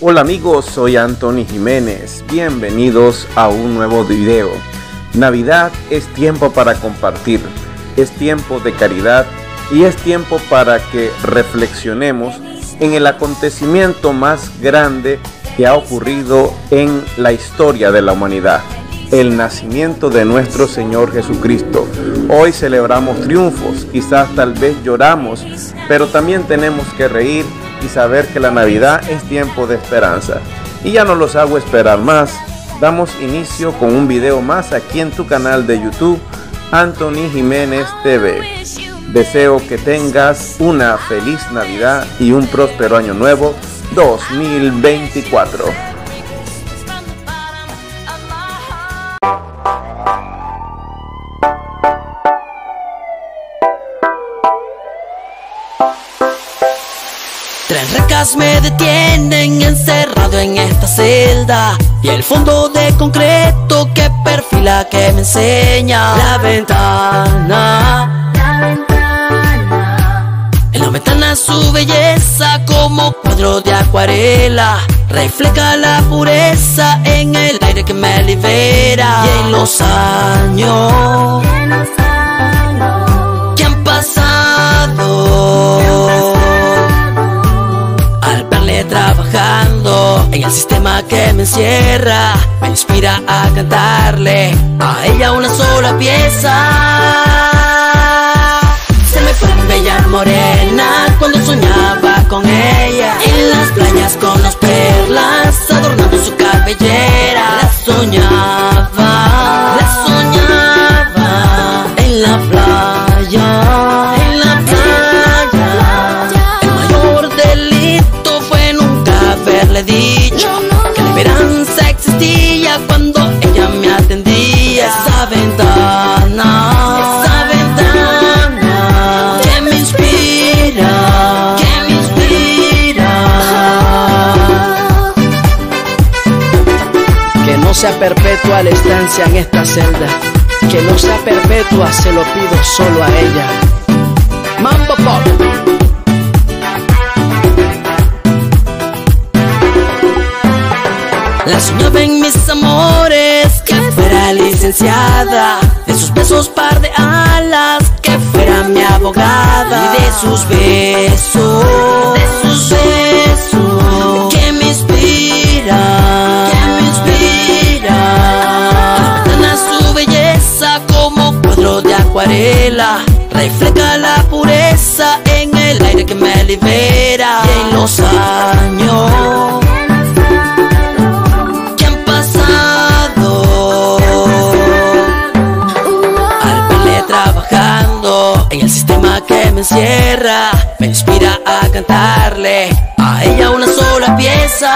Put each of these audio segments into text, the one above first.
Hola amigos, soy Anthony Jiménez. Bienvenidos a un nuevo video. Navidad es tiempo para compartir, es tiempo de caridad y es tiempo para que reflexionemos en el acontecimiento más grande que ha ocurrido en la historia de la humanidad, el nacimiento de nuestro Señor Jesucristo. Hoy celebramos triunfos, quizás tal vez lloramos, pero también tenemos que reír y saber que la Navidad es tiempo de esperanza. Y ya no los hago esperar más. Damos inicio con un video más aquí en tu canal de YouTube, Anthony Jiménez TV. Deseo que tengas una feliz Navidad y un próspero año nuevo 2024. Tres recas me detienen encerrado en esta celda. Y el fondo de concreto que perfila que me enseña La ventana. La ventana. En la ventana su belleza como cuadro de acuarela. Refleja la pureza en el aire que me libera. Y en los años en el sistema que me encierra Me inspira a cantarle a ella una sola pieza. Se me fue bella morena cuando soñaba con ella En las playas con las perlas adornando su cabellera La soñaba, ventana, esa ventana que me inspira, que me inspira. Que no sea perpetua la estancia en esta celda. Que no sea perpetua, se lo pido solo a ella. Mambo Pop. La soñaba en mis De sus besos par de alas que fuera mi abogada. Y de sus besos, de sus besos Que me inspira, que me inspira. Gana su belleza como cuadro de acuarela. Refleja la pureza en el aire que me libera. Y en los años me encierra Me inspira a cantarle a ella una sola pieza.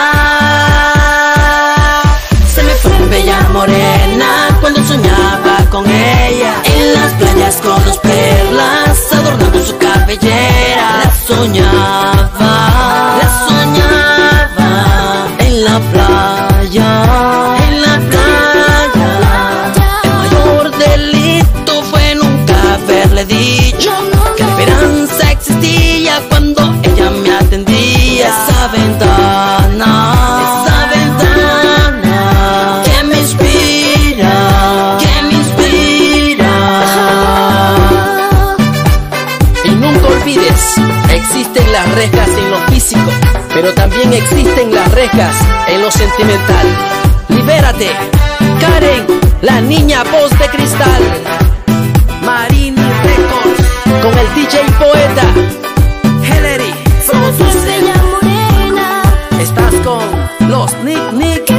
Se me fue bella morena cuando soñaba con ella En las playas con los perlas adornando su cabellera La soñaba, en lo físico, pero también existen las rejas en lo sentimental. Libérate, Karen, la niña voz de cristal. Marini Records, con el DJ poeta. Hillary. Estás con los Nick Nick.